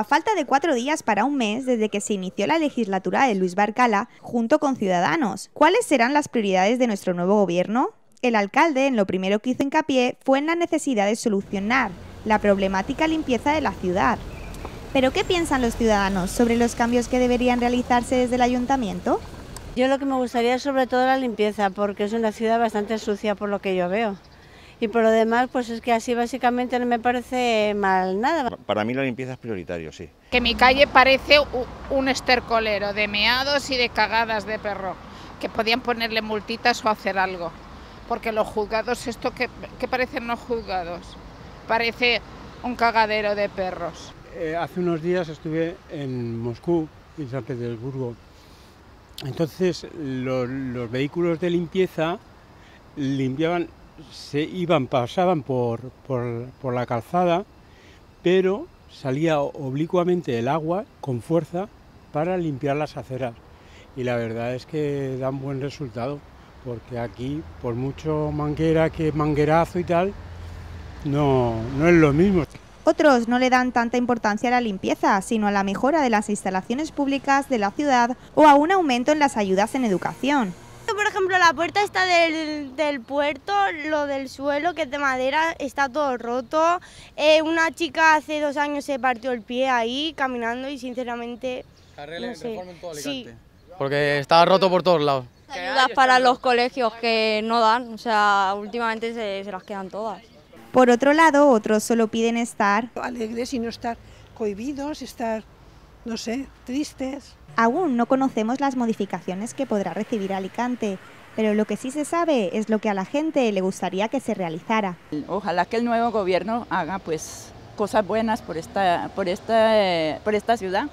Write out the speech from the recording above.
A falta de cuatro días para un mes desde que se inició la legislatura de Luis Barcala junto con Ciudadanos, ¿cuáles serán las prioridades de nuestro nuevo gobierno? El alcalde en lo primero que hizo hincapié fue en la necesidad de solucionar la problemática limpieza de la ciudad. ¿Pero qué piensan los ciudadanos sobre los cambios que deberían realizarse desde el ayuntamiento? Yo lo que me gustaría es sobre todo la limpieza, porque es una ciudad bastante sucia por lo que yo veo. Y por lo demás, pues es que así básicamente no me parece mal nada. Para mí la limpieza es prioritario, sí. Que mi calle parece un estercolero de meados y de cagadas de perro, que podían ponerle multitas o hacer algo. Porque los juzgados, esto que, parecen los juzgados, parece un cagadero de perros. Eh, hace unos días estuve en Moscú y San Petersburgo. Entonces los, los vehículos de limpieza limpiaban se iban, pasaban por, por, la calzada, pero salía oblicuamente el agua con fuerza para limpiar las aceras. Y la verdad es que dan buen resultado, porque aquí, por mucho manguera que manguerazo y tal, no, no es lo mismo. Otros no le dan tanta importancia a la limpieza, sino a la mejora de las instalaciones públicas de la ciudad o a un aumento en las ayudas en educación por ejemplo, la puerta está del, puerto, lo del suelo, que es de madera, está todo roto. Eh, una chica hace dos años se partió el pie ahí caminando y sinceramente... no sé. sí. Porque está roto por todos lados. Ayudas para los colegios que no dan, o sea, últimamente se, se las quedan todas. Por otro lado, otros solo piden estar... Alegres y no estar cohibidos, estar, no sé, tristes. Aún no conocemos las modificaciones que podrá recibir Alicante, pero lo que sí se sabe es lo que a la gente le gustaría que se realizara. Ojalá que el nuevo gobierno haga pues cosas buenas por esta, por esta, por esta ciudad.